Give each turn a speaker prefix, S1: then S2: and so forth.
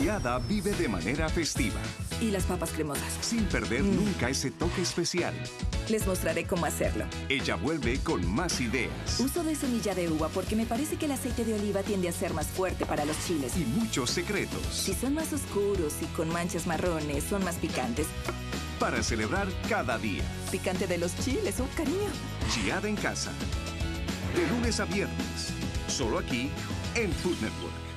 S1: Giada vive de manera festiva,
S2: Y las papas cremosas.
S1: sin perder mm. nunca ese toque especial.
S2: Les mostraré cómo hacerlo.
S1: Ella vuelve con más ideas
S2: Uso de semilla de uva porque me parece que el aceite de oliva tiende a ser más fuerte para los chiles.
S1: y muchos secretos
S2: Si son más oscuros y con manchas marrones, son más picantes.
S1: para celebrar cada día.
S2: Picante de los chiles, oh cariño.
S1: Giada en casa. De lunes a viernes. Solo aquí en Food Network.